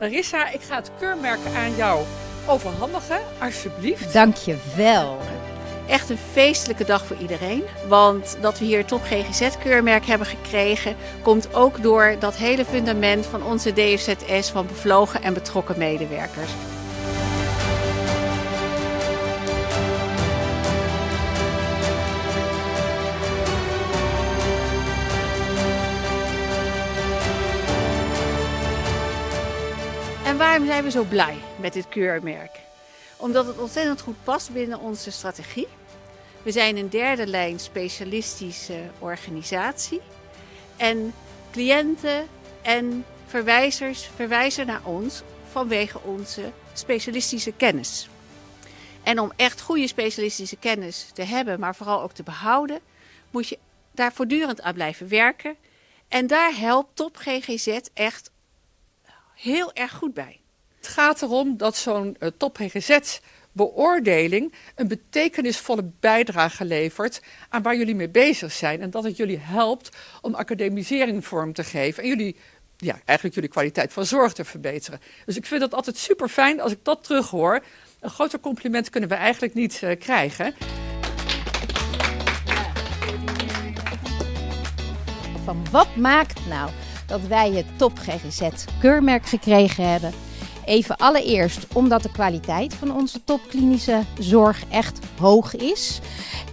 Larissa, ik ga het keurmerk aan jou overhandigen, alsjeblieft. Dank je wel. Echt een feestelijke dag voor iedereen. Want dat we hier het Top GGZ-keurmerk hebben gekregen, komt ook door dat hele fundament van onze DFZS van bevlogen en betrokken medewerkers. Waarom zijn we zo blij met dit keurmerk? Omdat het ontzettend goed past binnen onze strategie. We zijn een derde lijn specialistische organisatie. En cliënten en verwijzers verwijzen naar ons vanwege onze specialistische kennis. En om echt goede specialistische kennis te hebben, maar vooral ook te behouden, moet je daar voortdurend aan blijven werken. En daar helpt Top GGZ echt heel erg goed bij. Gaat erom dat zo'n uh, top GGZ beoordeling een betekenisvolle bijdrage levert aan waar jullie mee bezig zijn. En dat het jullie helpt om academisering vorm te geven. En jullie, ja, eigenlijk jullie kwaliteit van zorg te verbeteren. Dus ik vind het altijd super fijn als ik dat terughoor. Een groter compliment kunnen we eigenlijk niet uh, krijgen. Van wat maakt nou dat wij het Top GGZ keurmerk gekregen hebben? Even allereerst omdat de kwaliteit van onze topklinische zorg echt hoog is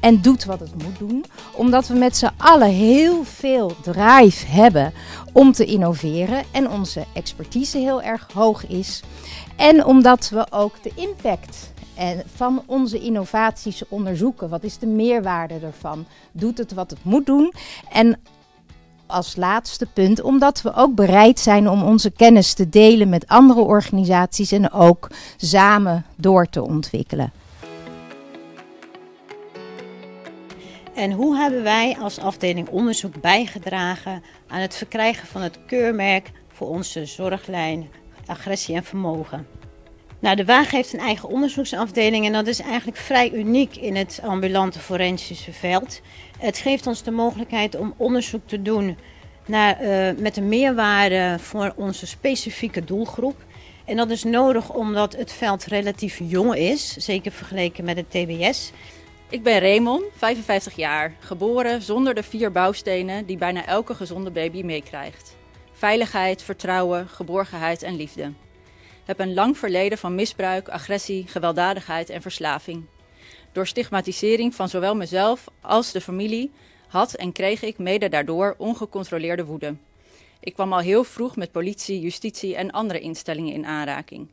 en doet wat het moet doen. Omdat we met z'n allen heel veel drive hebben om te innoveren en onze expertise heel erg hoog is. En omdat we ook de impact van onze innovaties onderzoeken. Wat is de meerwaarde ervan? Doet het wat het moet doen? En als laatste punt, omdat we ook bereid zijn om onze kennis te delen met andere organisaties en ook samen door te ontwikkelen. En hoe hebben wij als afdeling onderzoek bijgedragen aan het verkrijgen van het keurmerk voor onze zorglijn agressie en vermogen? Nou, de Waag heeft een eigen onderzoeksafdeling en dat is eigenlijk vrij uniek in het ambulante forensische veld. Het geeft ons de mogelijkheid om onderzoek te doen naar, uh, met een meerwaarde voor onze specifieke doelgroep. En dat is nodig omdat het veld relatief jong is, zeker vergeleken met het TBS. Ik ben Raymond, 55 jaar, geboren zonder de vier bouwstenen die bijna elke gezonde baby meekrijgt. Veiligheid, vertrouwen, geborgenheid en liefde. Heb een lang verleden van misbruik, agressie, gewelddadigheid en verslaving. Door stigmatisering van zowel mezelf als de familie had en kreeg ik mede daardoor ongecontroleerde woede. Ik kwam al heel vroeg met politie, justitie en andere instellingen in aanraking.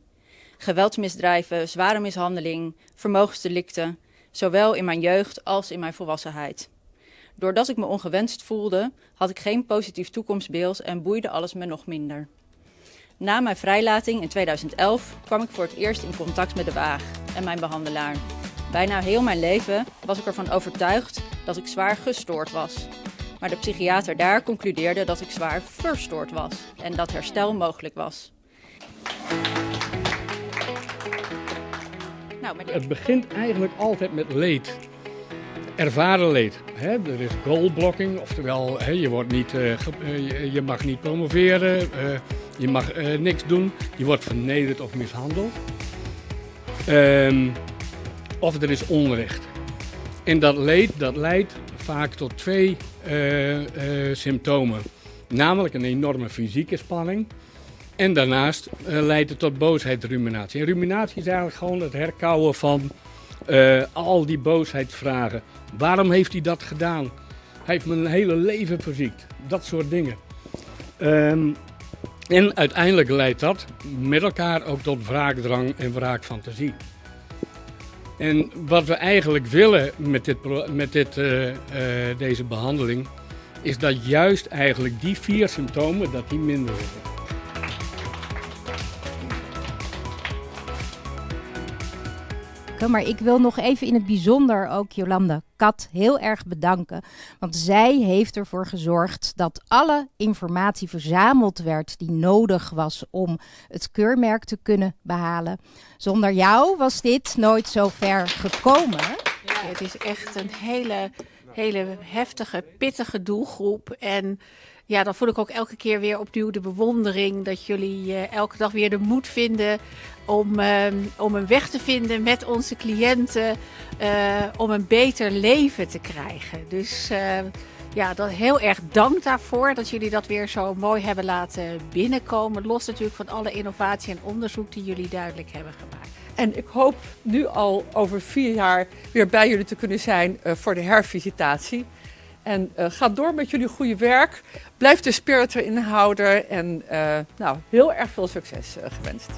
Geweldsmisdrijven, zware mishandeling, vermogensdelicten, zowel in mijn jeugd als in mijn volwassenheid. Doordat ik me ongewenst voelde, had ik geen positief toekomstbeeld en boeide alles me nog minder. Na mijn vrijlating in 2011 kwam ik voor het eerst in contact met de Waag en mijn behandelaar. Bijna heel mijn leven was ik ervan overtuigd dat ik zwaar gestoord was. Maar de psychiater daar concludeerde dat ik zwaar verstoord was en dat herstel mogelijk was. Nou, Het begint eigenlijk altijd met leed. Ervaren leed. er is goalblocking, oftewel je, wordt niet, uh, je mag niet promoveren, uh, je mag uh, niks doen, je wordt vernederd of mishandeld. Um, of er is onrecht. En dat leed dat leidt vaak tot twee uh, uh, symptomen. Namelijk een enorme fysieke spanning. En daarnaast leidt het tot boosheidsruminatie. En ruminatie is eigenlijk gewoon het herkauwen van al die boosheidsvragen. Waarom heeft hij dat gedaan? Hij heeft mijn hele leven verziekt. Dat soort dingen. Um, en uiteindelijk leidt dat met elkaar ook tot wraakdrang en wraakfantasie. En wat we eigenlijk willen met, dit, met dit, uh, uh, deze behandeling, is dat juist eigenlijk die vier symptomen, dat die minder worden. Maar ik wil nog even in het bijzonder ook Jolanda Kat heel erg bedanken. Want zij heeft ervoor gezorgd dat alle informatie verzameld werd die nodig was om het keurmerk te kunnen behalen. Zonder jou was dit nooit zo ver gekomen. Het is echt een hele, hele heftige, pittige doelgroep. En ja, dan voel ik ook elke keer weer opnieuw de bewondering dat jullie eh, elke dag weer de moed vinden om, ehm, om een weg te vinden met onze cliënten, eh, om een beter leven te krijgen. Dus eh, ja, dat, heel erg dank daarvoor dat jullie dat weer zo mooi hebben laten binnenkomen. Los natuurlijk van alle innovatie en onderzoek die jullie duidelijk hebben gemaakt. En ik hoop nu al over vier jaar weer bij jullie te kunnen zijn voor de hervisitatie. En uh, ga door met jullie goede werk. Blijf de spirit erin houden. En uh, nou, heel erg veel succes gewenst.